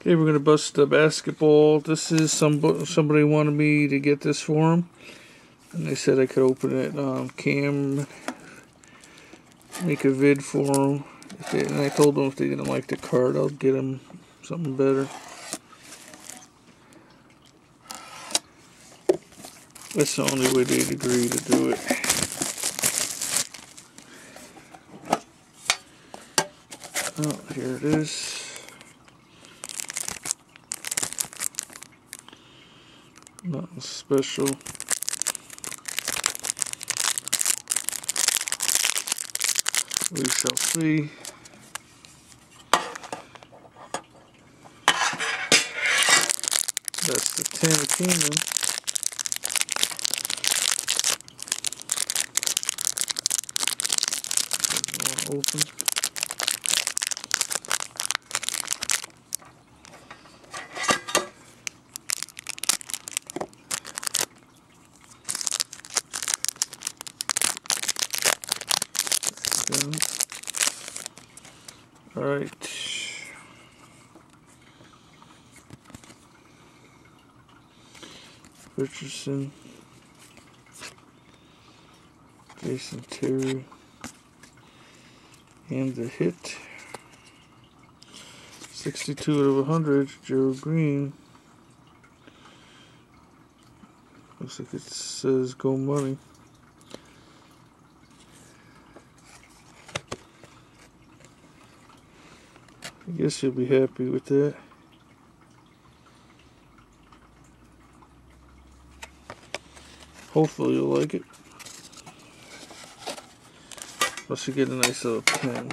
Okay, we're gonna bust the basketball. This is some somebody wanted me to get this for them, and they said I could open it. Um, Cam, make a vid for them, they, and I told them if they didn't like the card, I'll get them something better. That's the only way they'd agree to do it. Oh, here it is. Nothing special. We shall see. That's the Ten of Kingdom. Open. Alright. Richardson. Jason Terry. And the hit. 62 out of 100, Gerald Green. Looks like it says go money. I guess you'll be happy with that. Hopefully you'll like it. Plus you get a nice little pen.